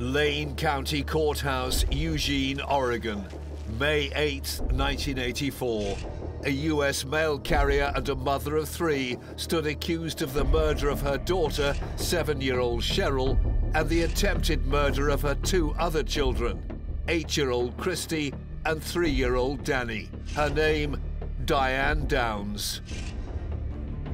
Lane County Courthouse, Eugene, Oregon, May 8, 1984. A U.S. mail carrier and a mother of three stood accused of the murder of her daughter, seven-year-old Cheryl, and the attempted murder of her two other children, eight-year-old Christie and three-year-old Danny. Her name, Diane Downs.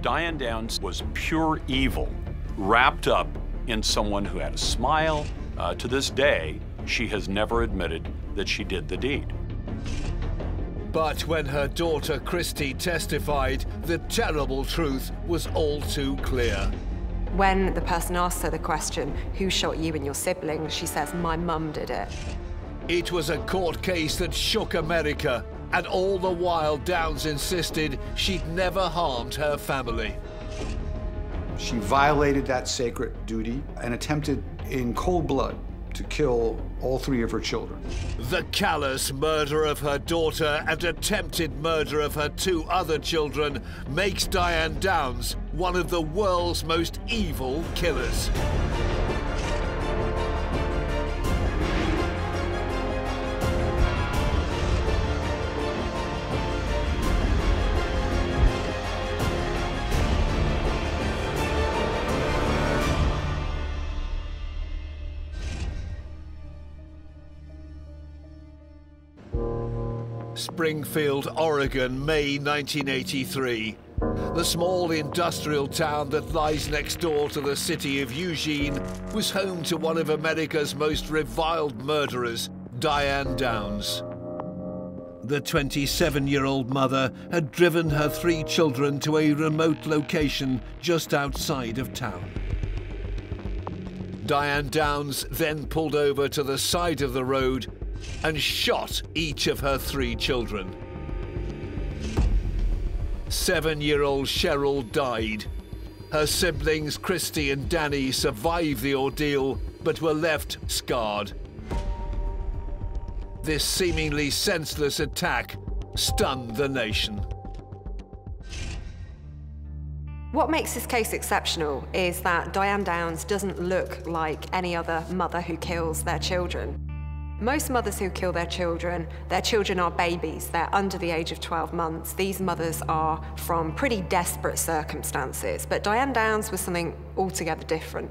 Diane Downs was pure evil, wrapped up in someone who had a smile. Uh, to this day, she has never admitted that she did the deed. But when her daughter Christie testified, the terrible truth was all too clear. When the person asks her the question, who shot you and your siblings, she says, my mum did it. It was a court case that shook America, and all the while Downs insisted she'd never harmed her family. She violated that sacred duty and attempted in cold blood to kill all three of her children. The callous murder of her daughter and attempted murder of her two other children makes Diane Downs one of the world's most evil killers. Springfield, Oregon, May 1983. The small industrial town that lies next door to the city of Eugene was home to one of America's most reviled murderers, Diane Downs. The 27-year-old mother had driven her three children to a remote location just outside of town. Diane Downs then pulled over to the side of the road and shot each of her three children. Seven-year-old Cheryl died. Her siblings Christie and Danny survived the ordeal, but were left scarred. This seemingly senseless attack stunned the nation. What makes this case exceptional is that Diane Downs doesn't look like any other mother who kills their children. Most mothers who kill their children, their children are babies. They're under the age of 12 months. These mothers are from pretty desperate circumstances. But Diane Downs was something altogether different.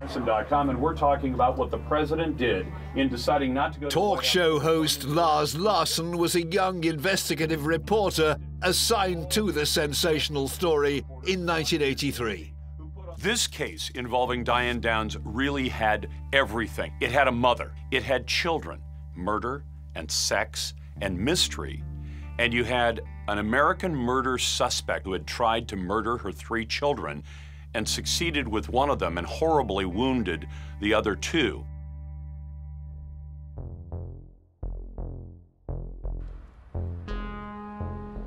and we're talking about what the president did in deciding not to go Talk show host Lars Larson was a young investigative reporter assigned to the sensational story in 1983. This case involving Diane Downs really had everything. It had a mother, it had children, murder and sex and mystery, and you had an American murder suspect who had tried to murder her three children and succeeded with one of them and horribly wounded the other two.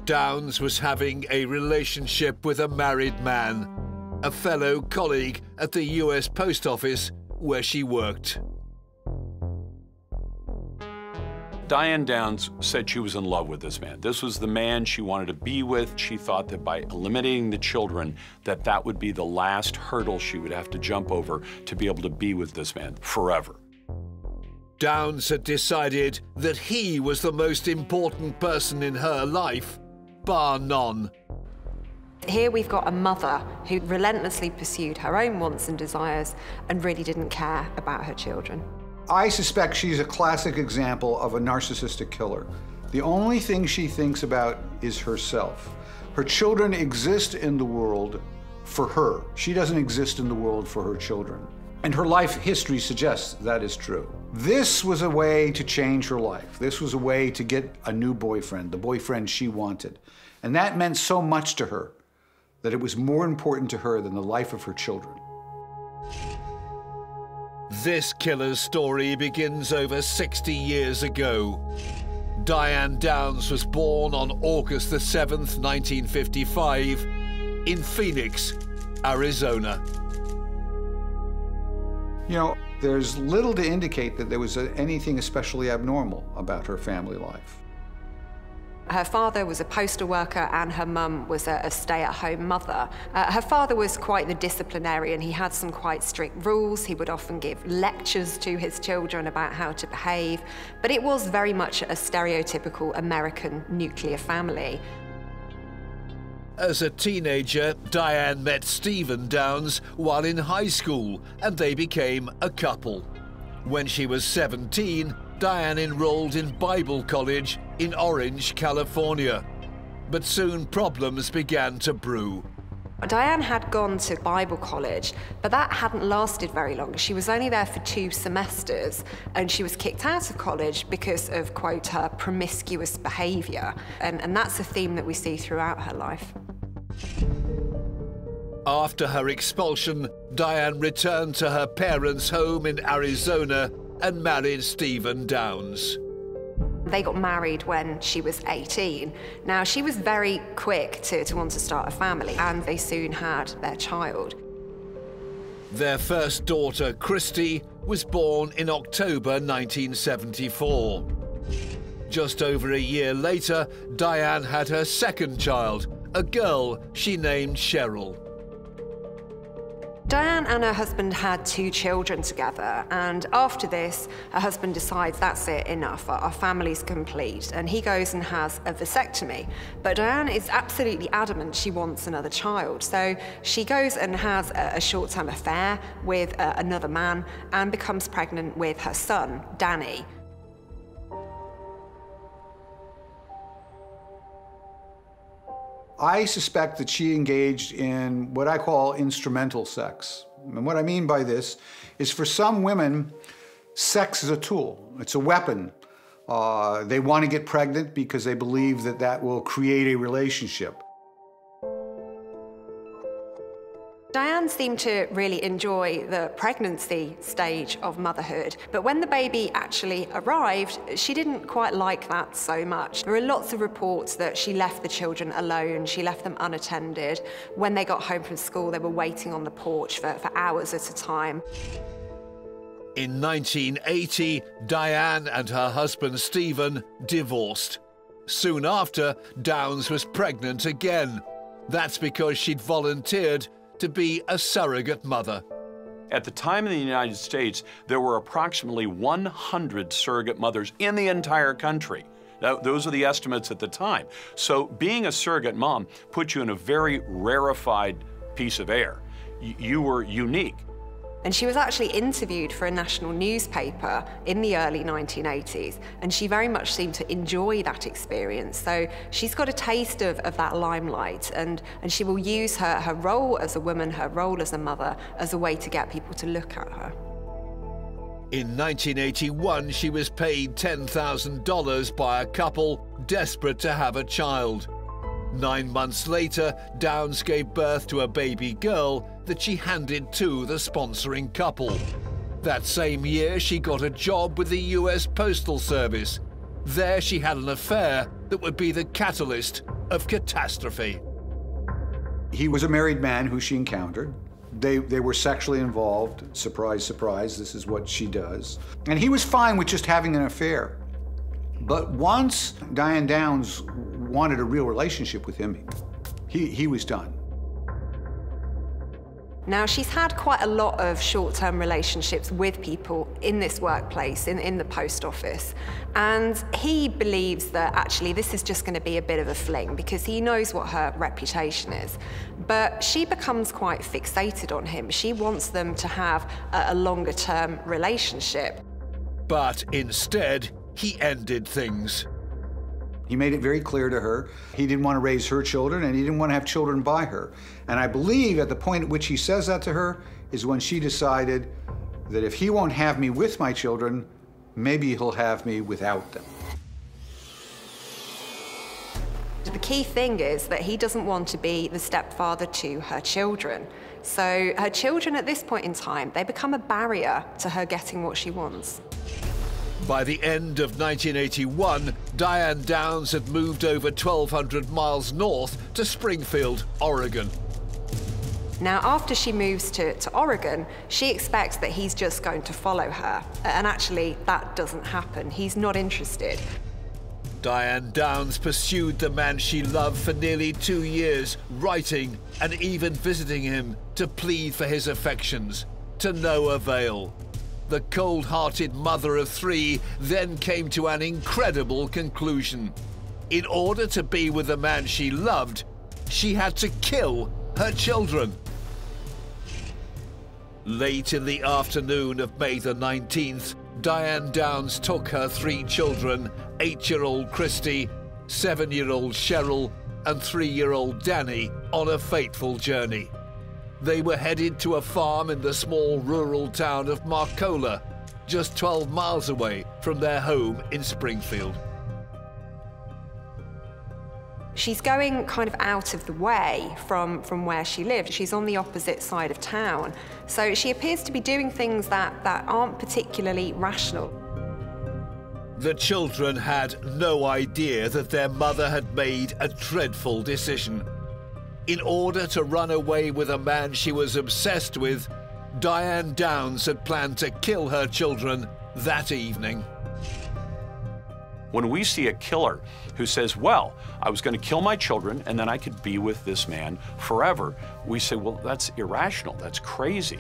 Downs was having a relationship with a married man a fellow colleague at the US Post Office where she worked. Diane Downs said she was in love with this man. This was the man she wanted to be with. She thought that by eliminating the children, that that would be the last hurdle she would have to jump over to be able to be with this man forever. Downs had decided that he was the most important person in her life, bar none. Here we've got a mother who relentlessly pursued her own wants and desires and really didn't care about her children. I suspect she's a classic example of a narcissistic killer. The only thing she thinks about is herself. Her children exist in the world for her. She doesn't exist in the world for her children. And her life history suggests that is true. This was a way to change her life. This was a way to get a new boyfriend, the boyfriend she wanted. And that meant so much to her that it was more important to her than the life of her children. This killer's story begins over 60 years ago. Diane Downs was born on August the 7th, 1955, in Phoenix, Arizona. You know, there's little to indicate that there was anything especially abnormal about her family life. Her father was a postal worker and her mum was a, a stay at home mother. Uh, her father was quite the disciplinarian. He had some quite strict rules. He would often give lectures to his children about how to behave. But it was very much a stereotypical American nuclear family. As a teenager, Diane met Stephen Downs while in high school and they became a couple. When she was 17, Diane enrolled in Bible college in Orange, California. But soon problems began to brew. Diane had gone to Bible college, but that hadn't lasted very long. She was only there for two semesters, and she was kicked out of college because of, quote, her promiscuous behaviour. And, and that's a theme that we see throughout her life. After her expulsion, Diane returned to her parents' home in Arizona and married Stephen Downs. They got married when she was 18. Now, she was very quick to, to want to start a family, and they soon had their child. Their first daughter, Christie, was born in October 1974. Just over a year later, Diane had her second child, a girl she named Cheryl. Diane and her husband had two children together, and after this, her husband decides that's it, enough, our family's complete, and he goes and has a vasectomy. But Diane is absolutely adamant she wants another child, so she goes and has a, a short term affair with uh, another man and becomes pregnant with her son, Danny. I suspect that she engaged in what I call instrumental sex. And what I mean by this is for some women, sex is a tool, it's a weapon. Uh, they want to get pregnant because they believe that that will create a relationship. Diane seemed to really enjoy the pregnancy stage of motherhood, but when the baby actually arrived, she didn't quite like that so much. There are lots of reports that she left the children alone, she left them unattended. When they got home from school, they were waiting on the porch for, for hours at a time. In 1980, Diane and her husband Stephen divorced. Soon after, Downs was pregnant again. That's because she'd volunteered to be a surrogate mother. At the time in the United States, there were approximately 100 surrogate mothers in the entire country. Now, those are the estimates at the time. So being a surrogate mom put you in a very rarefied piece of air. Y you were unique. And she was actually interviewed for a national newspaper in the early 1980s, and she very much seemed to enjoy that experience. So she's got a taste of, of that limelight, and, and she will use her, her role as a woman, her role as a mother, as a way to get people to look at her. In 1981, she was paid $10,000 by a couple desperate to have a child. Nine months later, Downs gave birth to a baby girl that she handed to the sponsoring couple. That same year, she got a job with the US Postal Service. There, she had an affair that would be the catalyst of catastrophe. He was a married man who she encountered. They, they were sexually involved. Surprise, surprise, this is what she does. And he was fine with just having an affair. But once Diane Downs wanted a real relationship with him, he, he was done. Now, she's had quite a lot of short-term relationships with people in this workplace, in, in the post office. And he believes that actually this is just going to be a bit of a fling because he knows what her reputation is. But she becomes quite fixated on him. She wants them to have a, a longer-term relationship. But instead, he ended things. He made it very clear to her he didn't want to raise her children and he didn't want to have children by her. And I believe at the point at which he says that to her is when she decided that if he won't have me with my children, maybe he'll have me without them. The key thing is that he doesn't want to be the stepfather to her children. So her children at this point in time, they become a barrier to her getting what she wants. By the end of 1981, Diane Downs had moved over 1,200 miles north to Springfield, Oregon. Now, after she moves to, to Oregon, she expects that he's just going to follow her. And actually, that doesn't happen. He's not interested. Diane Downs pursued the man she loved for nearly two years, writing and even visiting him to plead for his affections, to no avail. The cold hearted mother of three then came to an incredible conclusion. In order to be with the man she loved, she had to kill her children. Late in the afternoon of May the 19th, Diane Downs took her three children eight year old Christie, seven year old Cheryl, and three year old Danny on a fateful journey. They were headed to a farm in the small rural town of Marcola, just 12 miles away from their home in Springfield. She's going kind of out of the way from, from where she lived. She's on the opposite side of town. So she appears to be doing things that, that aren't particularly rational. The children had no idea that their mother had made a dreadful decision. In order to run away with a man she was obsessed with, Diane Downs had planned to kill her children that evening. When we see a killer who says, Well, I was going to kill my children and then I could be with this man forever, we say, Well, that's irrational. That's crazy.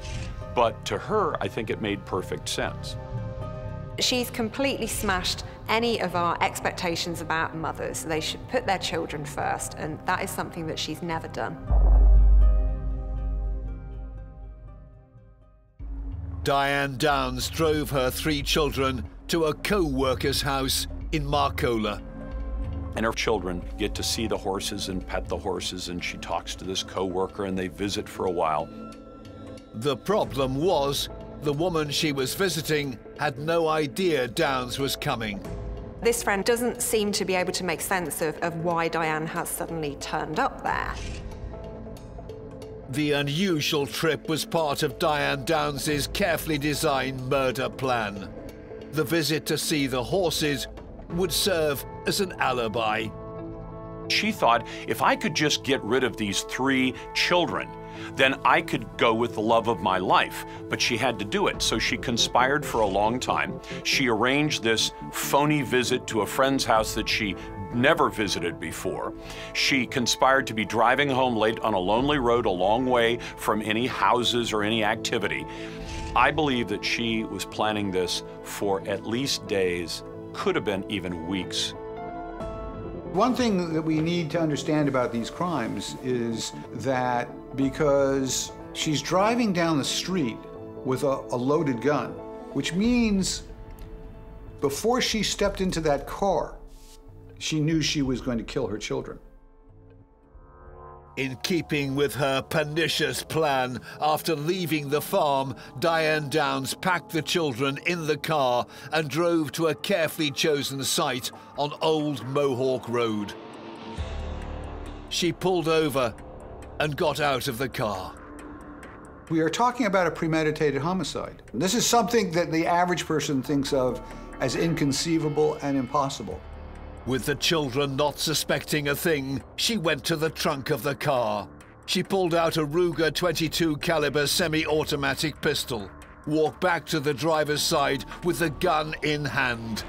But to her, I think it made perfect sense. She's completely smashed any of our expectations about mothers. They should put their children first, and that is something that she's never done. Diane Downs drove her three children to a co-worker's house in Marcola. And her children get to see the horses and pet the horses, and she talks to this co-worker and they visit for a while. The problem was the woman she was visiting had no idea Downs was coming. This friend doesn't seem to be able to make sense of, of why Diane has suddenly turned up there. The unusual trip was part of Diane Downs's carefully designed murder plan. The visit to see the horses would serve as an alibi. She thought if I could just get rid of these three children, then I could go with the love of my life. But she had to do it, so she conspired for a long time. She arranged this phony visit to a friend's house that she never visited before. She conspired to be driving home late on a lonely road a long way from any houses or any activity. I believe that she was planning this for at least days, could have been even weeks. One thing that we need to understand about these crimes is that because she's driving down the street with a, a, loaded gun, which means before she stepped into that car, she knew she was going to kill her children. In keeping with her pernicious plan, after leaving the farm, Diane Downs packed the children in the car and drove to a carefully chosen site on Old Mohawk Road. She pulled over and got out of the car. We are talking about a premeditated homicide. This is something that the average person thinks of as inconceivable and impossible. With the children not suspecting a thing, she went to the trunk of the car. She pulled out a Ruger 22 caliber semi-automatic pistol, walked back to the driver's side with the gun in hand.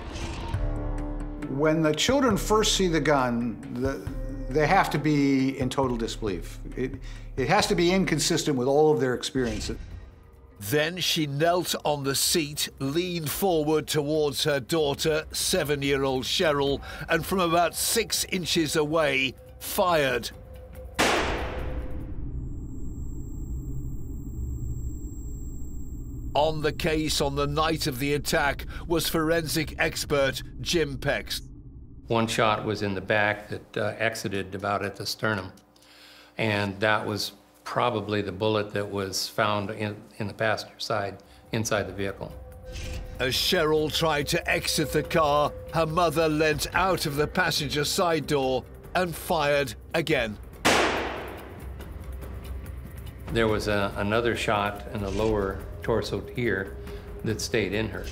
When the children first see the gun, the, they have to be in total disbelief. It, it has to be inconsistent with all of their experiences. Then she knelt on the seat, leaned forward towards her daughter, seven year old Cheryl, and from about six inches away, fired. On the case on the night of the attack was forensic expert Jim Pex. One shot was in the back that uh, exited about at the sternum, and that was probably the bullet that was found in, in the passenger side inside the vehicle. As Cheryl tried to exit the car, her mother leant out of the passenger side door and fired again. There was a, another shot in the lower torso here that stayed in her.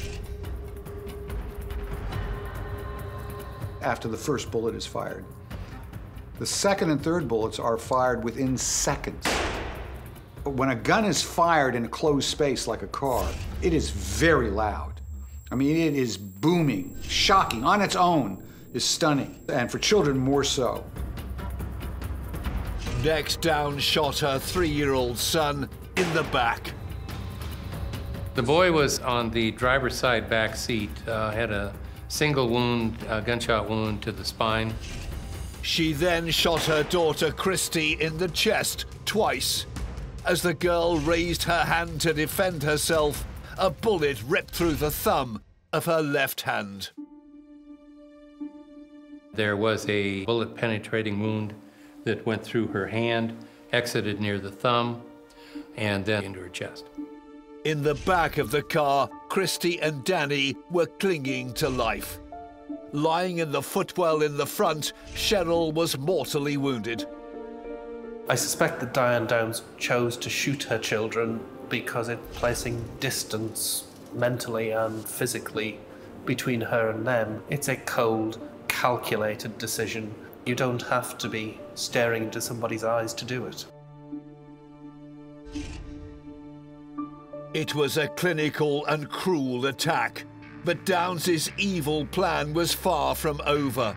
After the first bullet is fired, the second and third bullets are fired within seconds. But When a gun is fired in a closed space like a car, it is very loud. I mean, it is booming, shocking on its own. is stunning, and for children more so. Next, Down shot her three-year-old son in the back. The boy was on the driver's side back seat, uh, had a single wound, a gunshot wound to the spine. She then shot her daughter Christie in the chest twice. As the girl raised her hand to defend herself, a bullet ripped through the thumb of her left hand. There was a bullet penetrating wound that went through her hand, exited near the thumb, and then into her chest. In the back of the car, Christie and Danny were clinging to life. Lying in the footwell in the front, Cheryl was mortally wounded. I suspect that Diane Downs chose to shoot her children because it's placing distance mentally and physically between her and them. It's a cold, calculated decision. You don't have to be staring into somebody's eyes to do it. It was a clinical and cruel attack, but Downs's evil plan was far from over.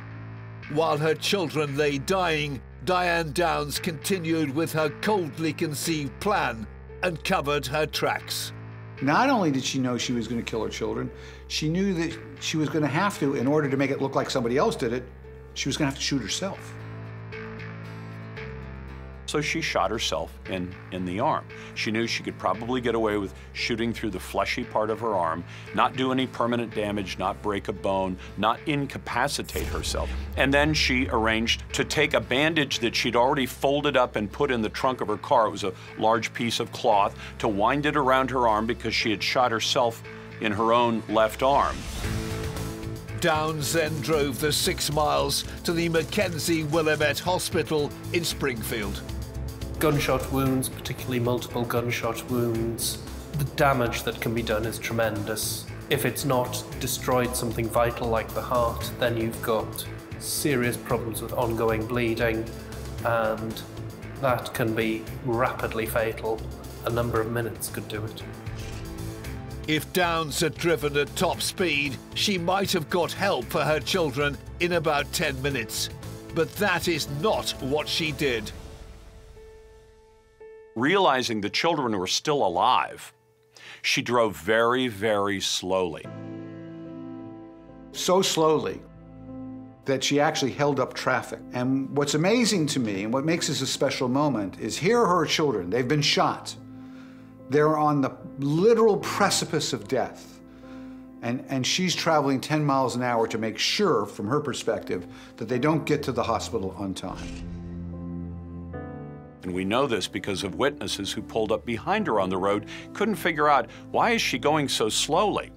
While her children lay dying, Diane Downs continued with her coldly conceived plan and covered her tracks. Not only did she know she was going to kill her children, she knew that she was going to have to, in order to make it look like somebody else did it, she was going to have to shoot herself. So she shot herself in, in the arm. She knew she could probably get away with shooting through the fleshy part of her arm, not do any permanent damage, not break a bone, not incapacitate herself. And then she arranged to take a bandage that she'd already folded up and put in the trunk of her car. It was a large piece of cloth to wind it around her arm because she had shot herself in her own left arm. Downs then drove the six miles to the McKenzie Willamette Hospital in Springfield gunshot wounds, particularly multiple gunshot wounds, the damage that can be done is tremendous. If it's not destroyed something vital like the heart, then you've got serious problems with ongoing bleeding, and that can be rapidly fatal. A number of minutes could do it. If Downs had driven at top speed, she might have got help for her children in about 10 minutes. But that is not what she did realizing the children were still alive, she drove very, very slowly. So slowly that she actually held up traffic. And what's amazing to me and what makes this a special moment is here are her children. They've been shot. They're on the literal precipice of death. And, and she's traveling 10 miles an hour to make sure, from her perspective, that they don't get to the hospital on time. And we know this because of witnesses who pulled up behind her on the road, couldn't figure out why is she going so slowly?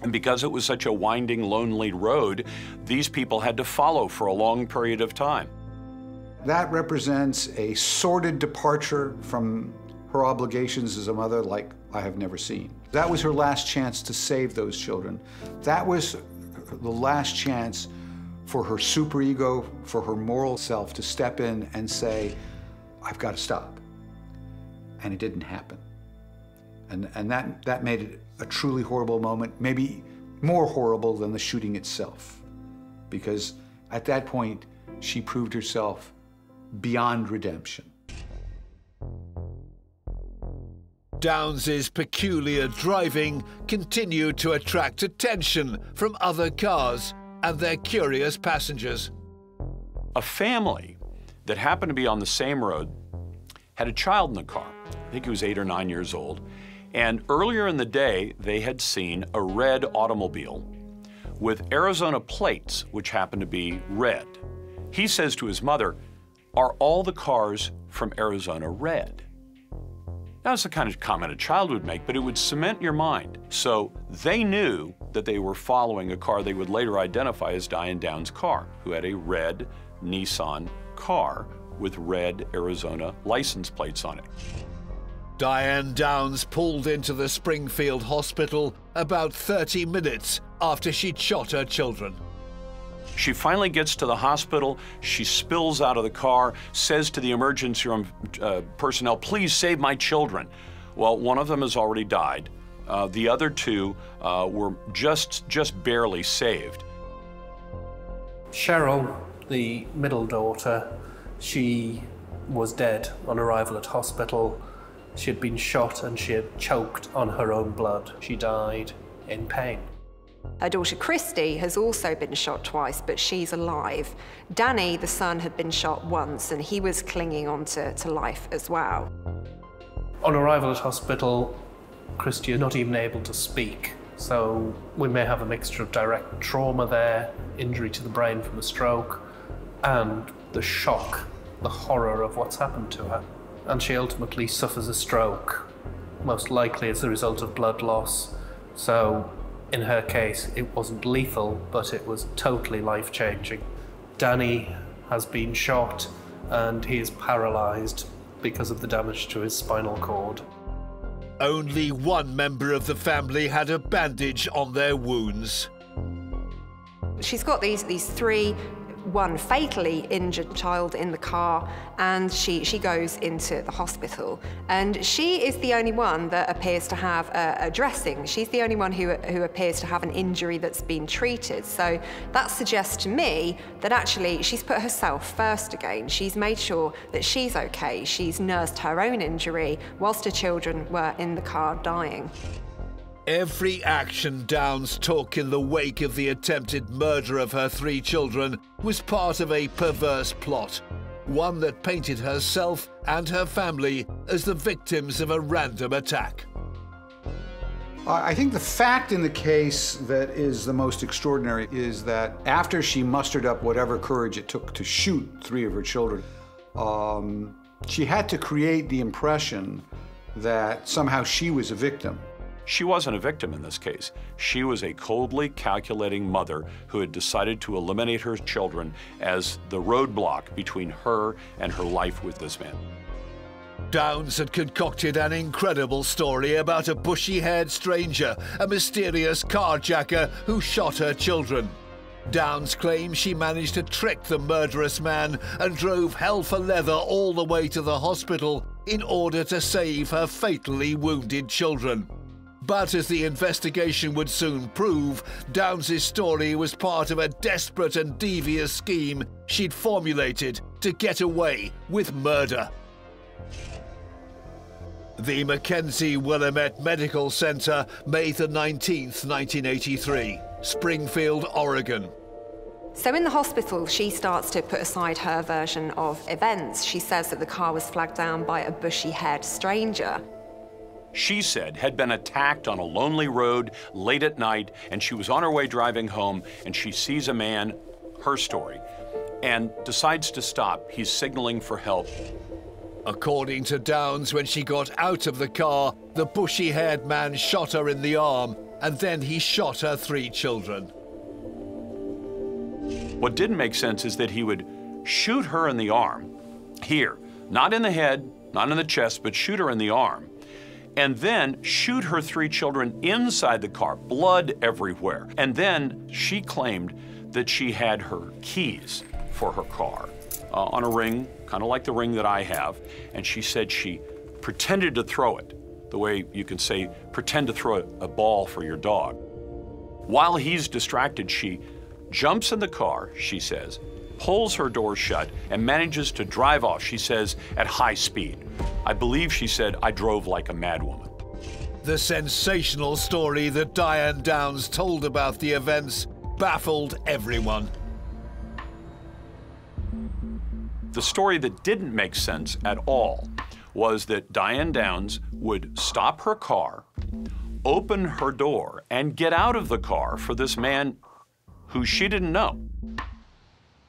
And because it was such a winding, lonely road, these people had to follow for a long period of time. That represents a sordid departure from her obligations as a mother like I have never seen. That was her last chance to save those children. That was the last chance for her superego, for her moral self to step in and say, I've got to stop. And it didn't happen. And, and that, that made it a truly horrible moment, maybe more horrible than the shooting itself. Because at that point, she proved herself beyond redemption. Downs's peculiar driving continued to attract attention from other cars and their curious passengers. A family that happened to be on the same road had a child in the car. I think he was eight or nine years old. And earlier in the day, they had seen a red automobile with Arizona plates, which happened to be red. He says to his mother, Are all the cars from Arizona red? Now, that's the kind of comment a child would make, but it would cement your mind. So they knew that they were following a car they would later identify as Diane Down's car, who had a red Nissan car with red Arizona license plates on it. Diane Downs pulled into the Springfield hospital about 30 minutes after she'd shot her children. She finally gets to the hospital. She spills out of the car, says to the emergency room uh, personnel, please save my children. Well, one of them has already died. Uh, the other two uh, were just, just barely saved. Cheryl, the middle daughter, she was dead on arrival at hospital. She had been shot and she had choked on her own blood. She died in pain. Her daughter Christie has also been shot twice, but she's alive. Danny, the son, had been shot once, and he was clinging on to, to life as well. On arrival at hospital, Christie is not even able to speak, so we may have a mixture of direct trauma there, injury to the brain from a stroke, and the shock, the horror of what's happened to her. And she ultimately suffers a stroke, most likely as a result of blood loss. So in her case, it wasn't lethal, but it was totally life changing. Danny has been shot and he is paralyzed because of the damage to his spinal cord. Only one member of the family had a bandage on their wounds. She's got these, these three one fatally injured child in the car and she, she goes into the hospital. And she is the only one that appears to have a, a, dressing. She's the only one who, who appears to have an injury that's been treated. So that suggests to me that actually she's put herself first again. She's made sure that she's okay. She's nursed her own injury whilst her children were in the car dying. Every action Downs took in the wake of the attempted murder of her three children was part of a perverse plot, one that painted herself and her family as the victims of a random attack. I think the fact in the case that is the most extraordinary is that after she mustered up whatever courage it took to shoot three of her children, um, she had to create the impression that somehow she was a victim. She wasn't a victim in this case. She was a coldly calculating mother who had decided to eliminate her children as the roadblock between her and her life with this man. Downs had concocted an incredible story about a bushy-haired stranger, a mysterious carjacker who shot her children. Downs claims she managed to trick the murderous man and drove hell for leather all the way to the hospital in order to save her fatally wounded children. But as the investigation would soon prove, Downs' story was part of a desperate and devious scheme she'd formulated to get away with murder. The McKenzie Willamette Medical Center, May the 19th, 1983, Springfield, Oregon. So in the hospital, she starts to put aside her version of events. She says that the car was flagged down by a bushy-haired stranger she said, had been attacked on a lonely road late at night, and she was on her way driving home, and she sees a man, her story, and decides to stop. He's signaling for help. According to Downs, when she got out of the car, the bushy haired man shot her in the arm, and then he shot her three children. What didn't make sense is that he would shoot her in the arm, here, not in the head, not in the chest, but shoot her in the arm and then shoot her three children inside the car, blood everywhere. And then she claimed that she had her keys for her car uh, on a ring, kind of like the ring that I have. And she said she pretended to throw it, the way you can say, pretend to throw a, a ball for your dog. While he's distracted, she jumps in the car, she says, pulls her door shut, and manages to drive off, she says, at high speed. I believe she said, I drove like a madwoman. The sensational story that Diane Downs told about the events baffled everyone. The story that didn't make sense at all was that Diane Downs would stop her car, open her door, and get out of the car for this man who she didn't know.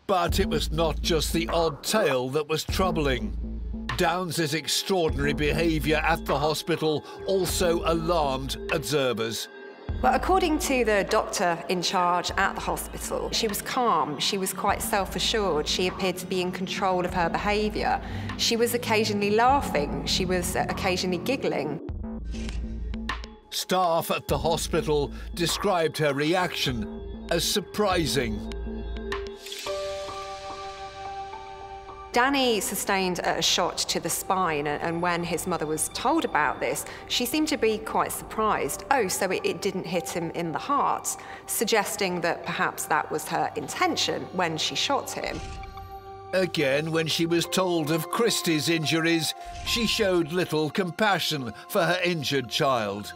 But it was not just the odd tale that was troubling. Downs' extraordinary behaviour at the hospital also alarmed observers. Well, according to the doctor in charge at the hospital, she was calm, she was quite self-assured, she appeared to be in control of her behaviour. She was occasionally laughing, she was uh, occasionally giggling. Staff at the hospital described her reaction as surprising. Danny sustained a shot to the spine, and when his mother was told about this, she seemed to be quite surprised. Oh, so it, it didn't hit him in the heart, suggesting that perhaps that was her intention when she shot him. Again, when she was told of Christie's injuries, she showed little compassion for her injured child.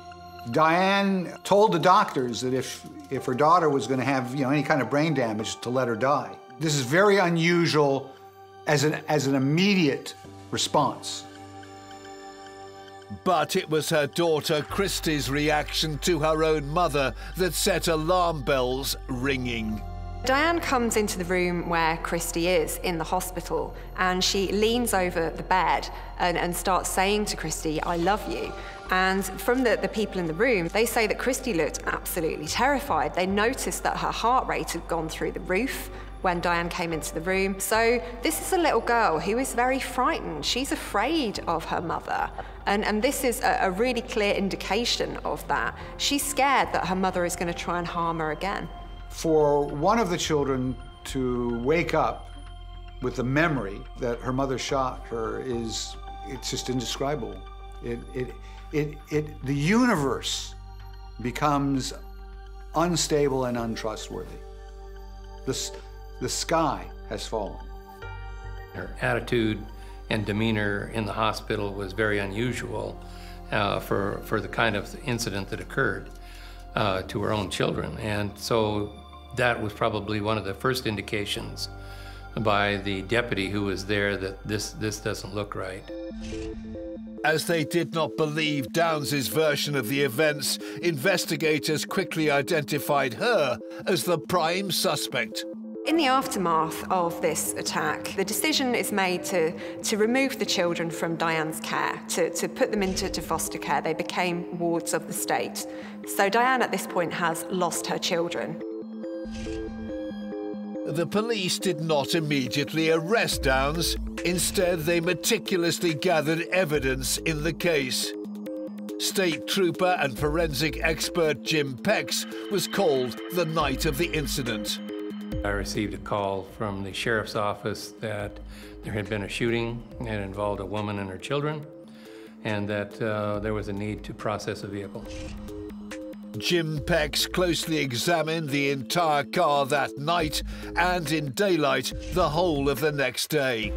Diane told the doctors that if, if her daughter was going to have you know, any kind of brain damage, to let her die. This is very unusual as an, as an immediate response. But it was her daughter Christie's reaction to her own mother that set alarm bells ringing. Diane comes into the room where Christie is in the hospital and she leans over the bed and, and starts saying to Christie, I love you. And from the, the people in the room, they say that Christie looked absolutely terrified. They noticed that her heart rate had gone through the roof when Diane came into the room. So this is a little girl who is very frightened. She's afraid of her mother. And, and this is a, a really clear indication of that. She's scared that her mother is going to try and harm her again for one of the children to wake up with the memory that her mother shot her is it's just indescribable. It, it, it, it, the universe becomes unstable and untrustworthy. The, the sky has fallen. Her attitude and demeanor in the hospital was very unusual uh, for, for the kind of incident that occurred uh, to her own children. And so that was probably one of the first indications by the deputy who was there that this, this doesn't look right. As they did not believe Downs's version of the events, investigators quickly identified her as the prime suspect. In the aftermath of this attack, the decision is made to, to remove the children from Diane's care, to, to put them into to foster care. They became wards of the state. So Diane at this point has lost her children. The police did not immediately arrest Downs. Instead, they meticulously gathered evidence in the case. State trooper and forensic expert Jim Pex was called the night of the incident. I received a call from the sheriff's office that there had been a shooting that involved a woman and her children, and that uh, there was a need to process a vehicle. Jim Pex closely examined the entire car that night and in daylight the whole of the next day.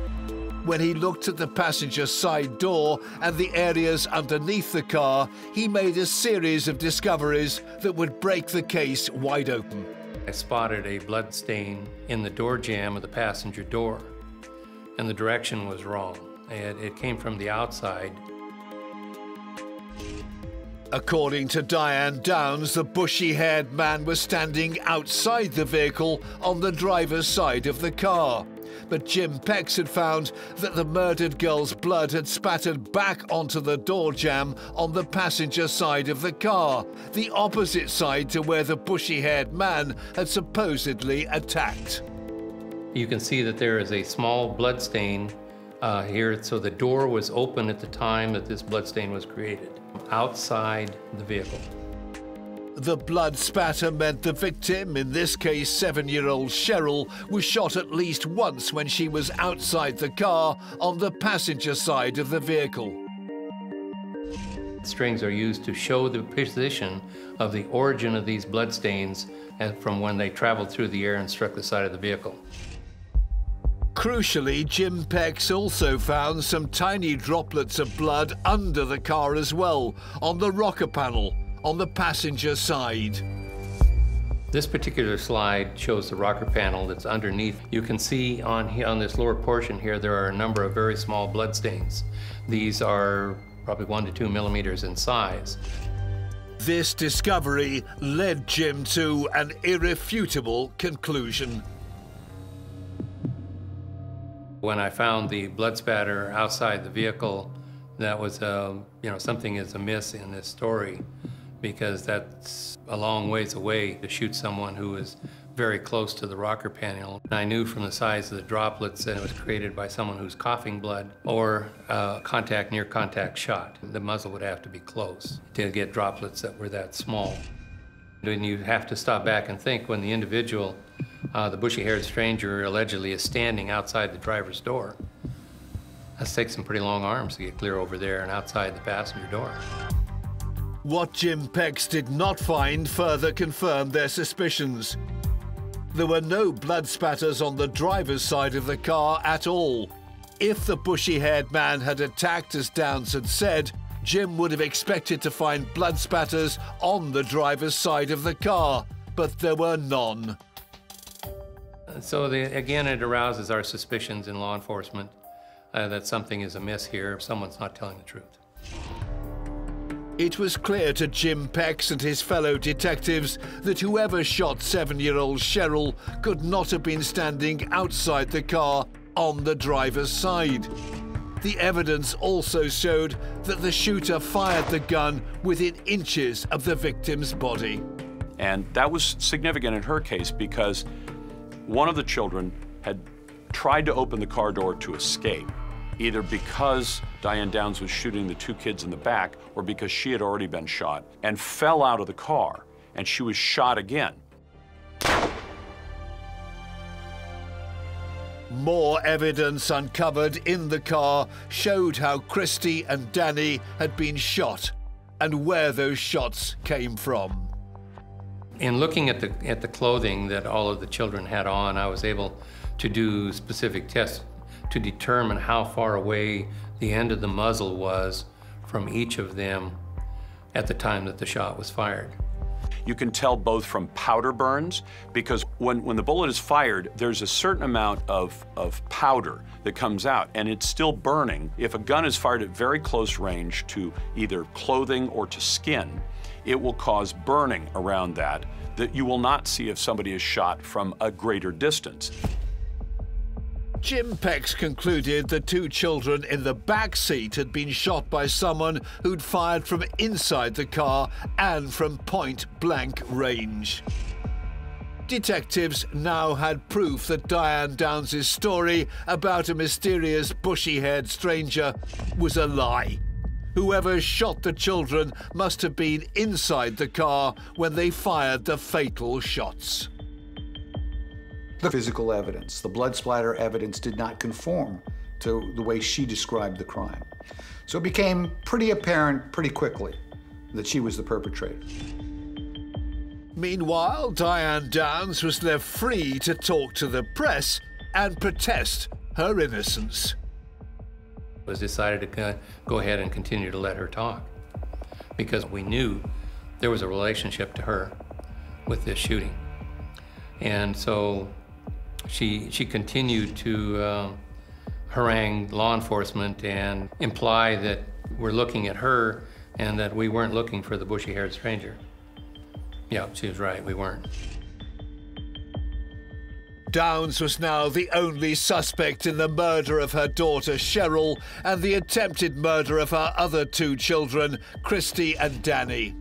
When he looked at the passenger side door and the areas underneath the car, he made a series of discoveries that would break the case wide open. I spotted a blood stain in the door jamb of the passenger door, and the direction was wrong. It, it came from the outside According to Diane Downs, the bushy haired man was standing outside the vehicle on the driver's side of the car. But Jim Pex had found that the murdered girl's blood had spattered back onto the door jamb on the passenger side of the car, the opposite side to where the bushy haired man had supposedly attacked. You can see that there is a small blood stain uh, here, so the door was open at the time that this blood stain was created outside the vehicle. The blood spatter meant the victim, in this case seven year old Cheryl, was shot at least once when she was outside the car on the passenger side of the vehicle. Strings are used to show the position of the origin of these blood stains uh, from when they traveled through the air and struck the side of the vehicle. Crucially, Jim Pex also found some tiny droplets of blood under the car as well, on the rocker panel, on the passenger side. This particular slide shows the rocker panel that's underneath. You can see on, here, on this lower portion here, there are a number of very small blood stains. These are probably one to two millimeters in size. This discovery led Jim to an irrefutable conclusion. When I found the blood spatter outside the vehicle, that was, uh, you know, something is amiss in this story because that's a long ways away to shoot someone who is very close to the rocker panel. And I knew from the size of the droplets that it was created by someone who's coughing blood or uh, contact, near contact shot. The muzzle would have to be close to get droplets that were that small. And you have to stop back and think when the individual uh, the bushy-haired stranger allegedly is standing outside the driver's door. That takes some pretty long arms to get clear over there and outside the passenger door. What Jim Pex did not find further confirmed their suspicions. There were no blood spatters on the driver's side of the car at all. If the bushy-haired man had attacked as Downs had said, Jim would have expected to find blood spatters on the driver's side of the car, but there were none. So the, again, it arouses our suspicions in law enforcement uh, that something is amiss here, someone's not telling the truth. It was clear to Jim Pex and his fellow detectives that whoever shot seven-year-old Cheryl could not have been standing outside the car on the driver's side. The evidence also showed that the shooter fired the gun within inches of the victim's body. And that was significant in her case because one of the children had tried to open the car door to escape, either because Diane Downs was shooting the two kids in the back or because she had already been shot and fell out of the car and she was shot again. More evidence uncovered in the car showed how Christie and Danny had been shot and where those shots came from. In looking at the, at the clothing that all of the children had on, I was able to do specific tests to determine how far away the end of the muzzle was from each of them at the time that the shot was fired. You can tell both from powder burns, because when, when the bullet is fired, there's a certain amount of, of powder that comes out, and it's still burning. If a gun is fired at very close range to either clothing or to skin, it will cause burning around that that you will not see if somebody is shot from a greater distance. Jim Pex concluded the two children in the back seat had been shot by someone who'd fired from inside the car and from point blank range. Detectives now had proof that Diane Downs' story about a mysterious bushy haired stranger was a lie. Whoever shot the children must have been inside the car when they fired the fatal shots. The physical evidence, the blood splatter evidence did not conform to the way she described the crime. So it became pretty apparent pretty quickly that she was the perpetrator. Meanwhile, Diane Downs was left free to talk to the press and protest her innocence. It was decided to go ahead and continue to let her talk because we knew there was a relationship to her with this shooting. And so she, she continued to uh, harangue law enforcement and imply that we're looking at her and that we weren't looking for the bushy-haired stranger. Yeah, she was right, we weren't. Downs was now the only suspect in the murder of her daughter Cheryl and the attempted murder of her other two children, Christie and Danny.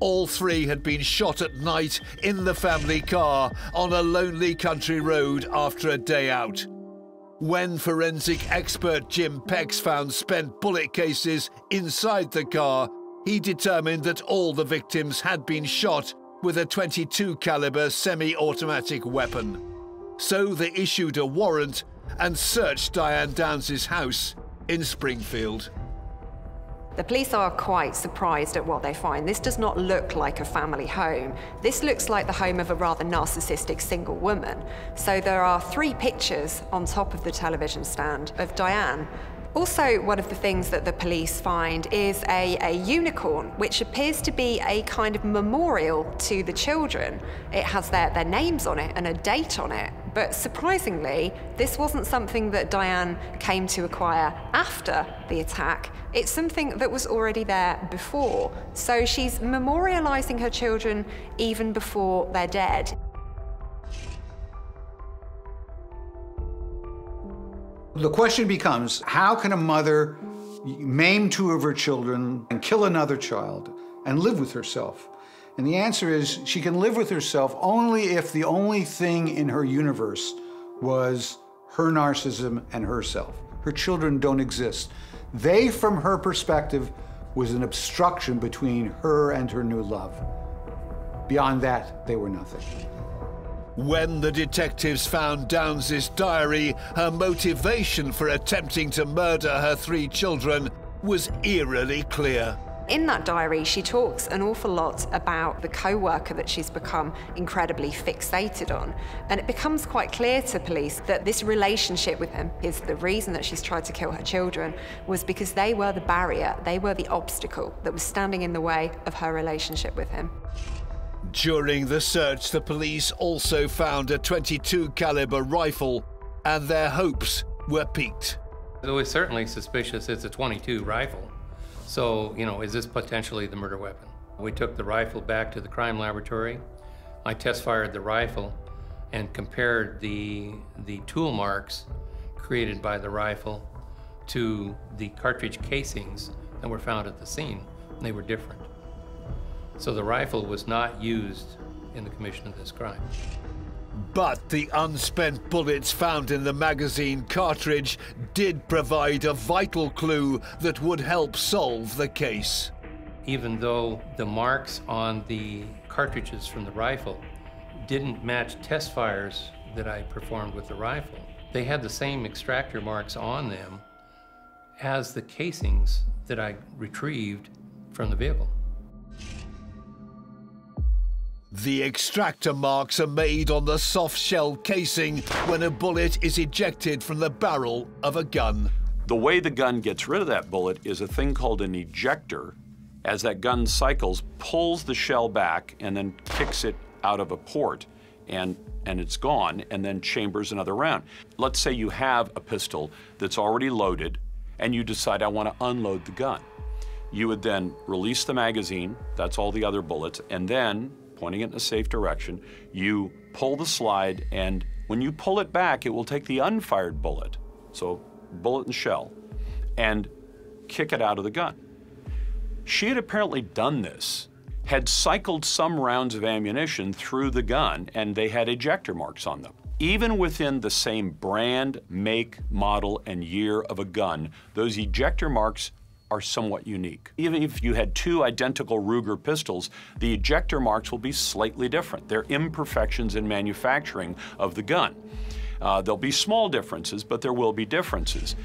All three had been shot at night in the family car on a lonely country road after a day out. When forensic expert Jim Pex found spent bullet cases inside the car, he determined that all the victims had been shot with a 22 caliber semi-automatic weapon. So they issued a warrant and searched Diane Downs' house in Springfield. The police are quite surprised at what they find. This does not look like a family home. This looks like the home of a rather narcissistic single woman. So there are three pictures on top of the television stand of Diane also, one of the things that the police find is a, a, unicorn, which appears to be a kind of memorial to the children. It has their, their names on it and a date on it. But surprisingly, this wasn't something that Diane came to acquire after the attack. It's something that was already there before. So she's memorializing her children even before they're dead. The question becomes, how can a mother maim two of her children and kill another child and live with herself? And the answer is she can live with herself only if the only thing in her universe was her narcissism and herself. Her children don't exist. They, from her perspective, was an obstruction between her and her new love. Beyond that, they were nothing. When the detectives found Downs's diary, her motivation for attempting to murder her three children was eerily clear. In that diary, she talks an awful lot about the co worker that she's become incredibly fixated on. And it becomes quite clear to police that this relationship with him is the reason that she's tried to kill her children, was because they were the barrier, they were the obstacle that was standing in the way of her relationship with him. During the search, the police also found a 22 caliber rifle, and their hopes were piqued. It was certainly suspicious it's a 22 rifle. So, you know, is this potentially the murder weapon? We took the rifle back to the crime laboratory. I test fired the rifle and compared the, the tool marks created by the rifle to the cartridge casings that were found at the scene. They were different. So the rifle was not used in the commission of this crime. But the unspent bullets found in the magazine cartridge did provide a vital clue that would help solve the case. Even though the marks on the cartridges from the rifle didn't match test fires that I performed with the rifle, they had the same extractor marks on them as the casings that I retrieved from the vehicle. The extractor marks are made on the soft shell casing when a bullet is ejected from the barrel of a gun. The way the gun gets rid of that bullet is a thing called an ejector. As that gun cycles, pulls the shell back and then kicks it out of a port and, and it's gone and then chambers another round. Let's say you have a pistol that's already loaded and you decide I want to unload the gun. You would then release the magazine, that's all the other bullets, and then pointing it in a safe direction. You pull the slide, and when you pull it back, it will take the unfired bullet, so bullet and shell, and kick it out of the gun. She had apparently done this, had cycled some rounds of ammunition through the gun, and they had ejector marks on them. Even within the same brand, make, model, and year of a gun, those ejector marks are somewhat unique. Even if you had two identical Ruger pistols, the ejector marks will be slightly different. They're imperfections in manufacturing of the gun. Uh, there'll be small differences, but there will be differences.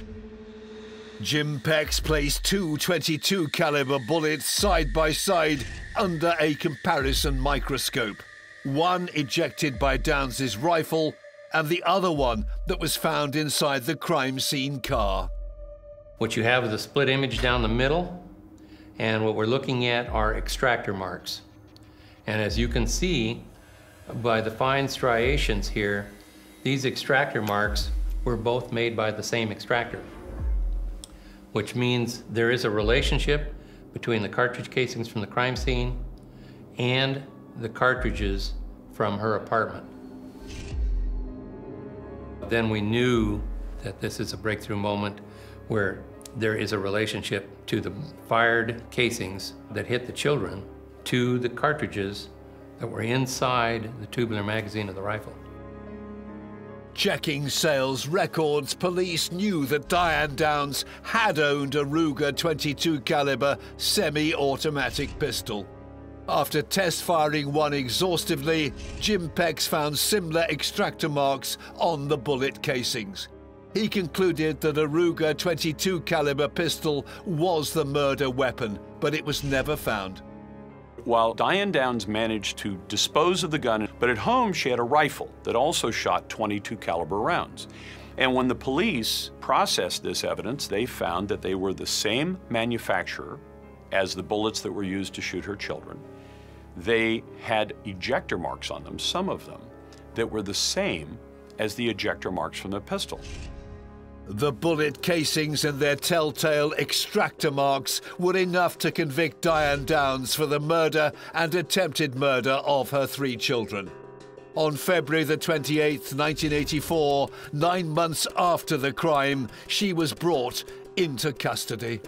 Jim Pex placed two 22 caliber bullets side by side under a comparison microscope. One ejected by Downs's rifle and the other one that was found inside the crime scene car. What you have is a split image down the middle, and what we're looking at are extractor marks. And as you can see by the fine striations here, these extractor marks were both made by the same extractor, which means there is a relationship between the cartridge casings from the crime scene and the cartridges from her apartment. Then we knew that this is a breakthrough moment where there is a relationship to the fired casings that hit the children to the cartridges that were inside the tubular magazine of the rifle. Checking sales records, police knew that Diane Downs had owned a Ruger 22 caliber semi-automatic pistol. After test firing one exhaustively, Jim Pex found similar extractor marks on the bullet casings. He concluded that a Ruger 22 caliber pistol was the murder weapon, but it was never found. While Diane Downs managed to dispose of the gun, but at home she had a rifle that also shot 22 caliber rounds. And when the police processed this evidence, they found that they were the same manufacturer as the bullets that were used to shoot her children. They had ejector marks on them, some of them, that were the same as the ejector marks from the pistol. The bullet casings and their telltale extractor marks were enough to convict Diane Downs for the murder and attempted murder of her three children. On February the 28th, 1984, nine months after the crime, she was brought into custody.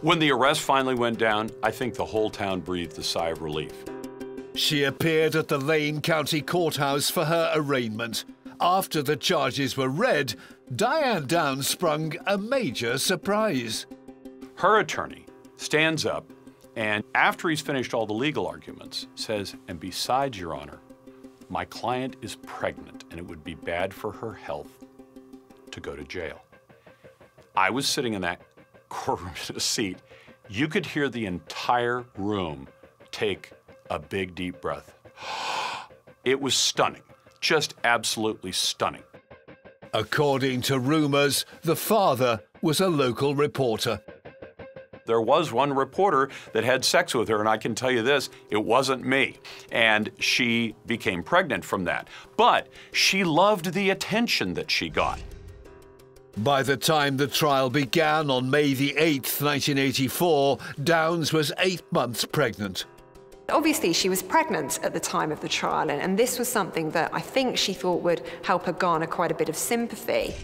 When the arrest finally went down, I think the whole town breathed a sigh of relief. She appeared at the Lane County Courthouse for her arraignment. After the charges were read, Diane Downs sprung a major surprise. Her attorney stands up and, after he's finished all the legal arguments, says, And besides, Your Honor, My client is pregnant and it would be bad for her health to go to jail. I was sitting in that courtroom seat. You could hear the entire room take a big, deep breath. It was stunning, just absolutely stunning. According to rumors, the father was a local reporter. There was one reporter that had sex with her, and I can tell you this it wasn't me. And she became pregnant from that. But she loved the attention that she got. By the time the trial began on May the 8th, 1984, Downs was eight months pregnant. Obviously, she was pregnant at the time of the trial, and, and this was something that I think she thought would help her garner quite a bit of sympathy.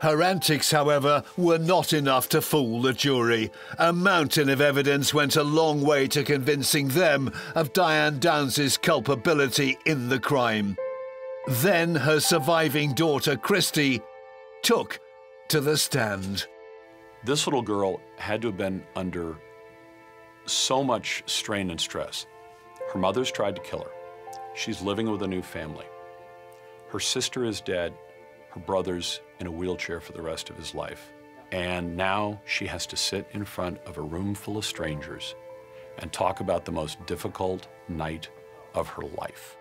Her antics, however, were not enough to fool the jury. A mountain of evidence went a long way to convincing them of Diane Downs's culpability in the crime. Then her surviving daughter, Christie, took to the stand. This little girl had to have been under so much strain and stress. Her mother's tried to kill her. She's living with a new family. Her sister is dead. Her brother's in a wheelchair for the rest of his life. And now she has to sit in front of a room full of strangers and talk about the most difficult night of her life.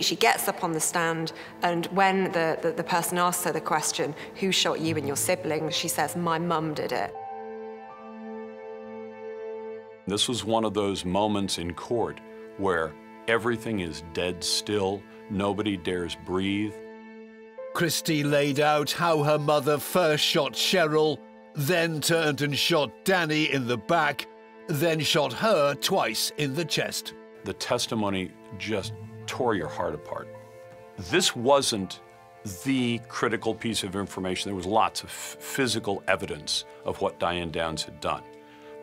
She gets up on the stand, and when the, the, the, person asks her the question, Who shot you and your siblings? she says, My mum did it. This was one of those moments in court where everything is dead still, nobody dares breathe. Christie laid out how her mother first shot Cheryl, then turned and shot Danny in the back, then shot her twice in the chest. The testimony just tore your heart apart. This wasn't the critical piece of information. There was lots of physical evidence of what Diane Downs had done.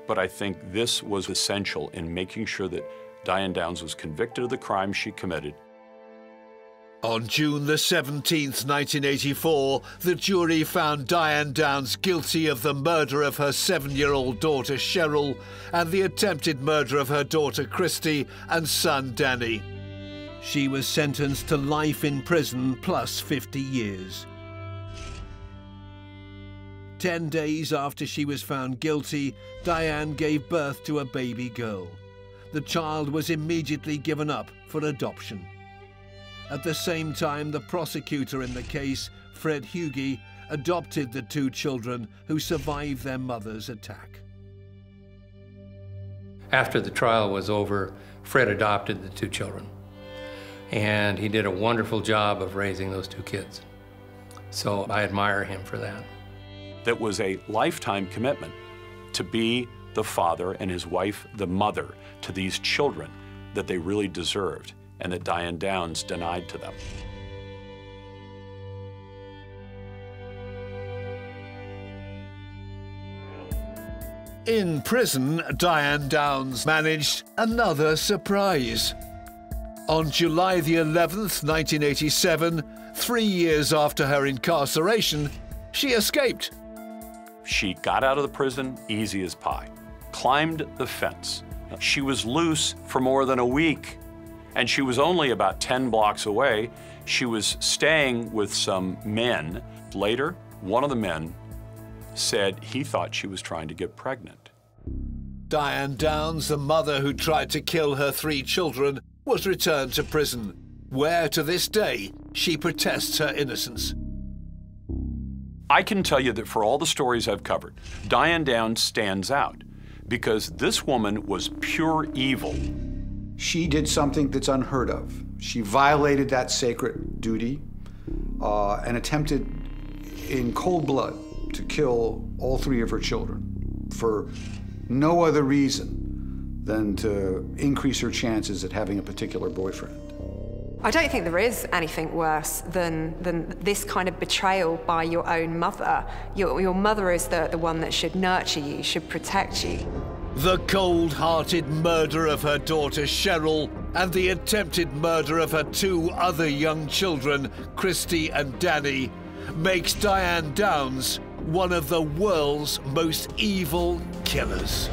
But I think this was essential in making sure that Diane Downs was convicted of the crime she committed. On June the 17th, 1984, the jury found Diane Downs guilty of the murder of her seven-year-old daughter Cheryl and the attempted murder of her daughter Christie and son Danny. She was sentenced to life in prison plus 50 years. Ten days after she was found guilty, Diane gave birth to a baby girl. The child was immediately given up for adoption. At the same time, the prosecutor in the case, Fred Hugi, adopted the two children who survived their mother's attack. After the trial was over, Fred adopted the two children and he did a wonderful job of raising those two kids. So I admire him for that. That was a lifetime commitment to be the father and his wife the mother to these children that they really deserved and that Diane Downs denied to them. In prison, Diane Downs managed another surprise. On July the 11th, 1987, three years after her incarceration, she escaped. She got out of the prison easy as pie, climbed the fence. She was loose for more than a week, and she was only about 10 blocks away. She was staying with some men. Later, one of the men said he thought she was trying to get pregnant. Diane Downs, the mother who tried to kill her three children, was returned to prison, where to this day she protests her innocence. I can tell you that for all the stories I've covered, Diane Downs stands out because this woman was pure evil. She did something that's unheard of. She violated that sacred duty uh, and attempted in cold blood to kill all three of her children for no other reason than to increase her chances at having a particular boyfriend. I don't think there is anything worse than, than this kind of betrayal by your own mother. Your, your mother is the, the one that should nurture you, should protect you. The cold-hearted murder of her daughter Cheryl and the attempted murder of her two other young children, Christie and Danny, makes Diane Downs one of the world's most evil killers.